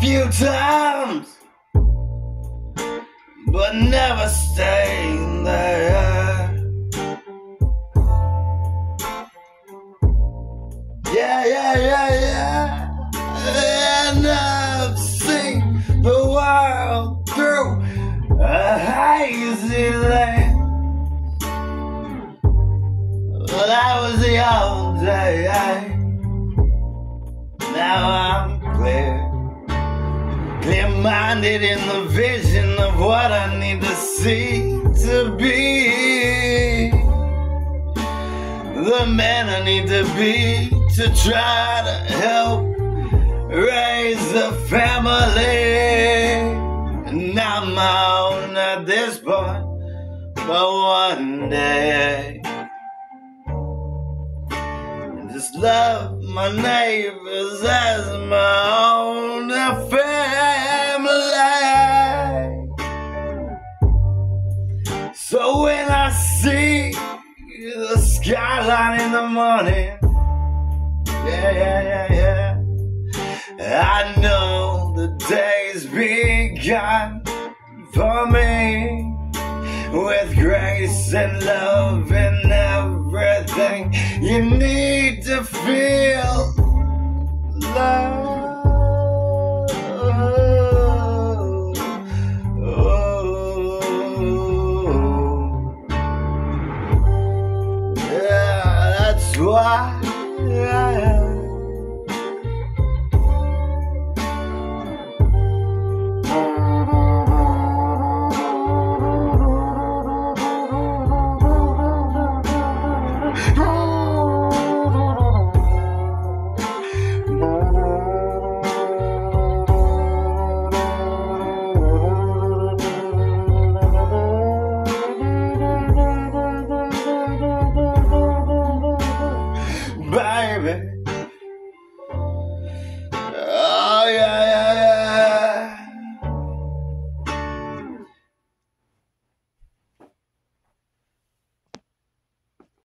few times, but never stayed there. Yeah, yeah, yeah, yeah. And I've seen the world through a hazy lens. Well, that was the old clear minded in the vision of what I need to see to be. The man I need to be to try to help raise a family. Not my own at this point, but one day. Just love my neighbors as my own family. See the skyline in the morning, yeah, yeah, yeah, yeah, I know the day's begun for me with grace and love and everything you need to feel So I, I, I.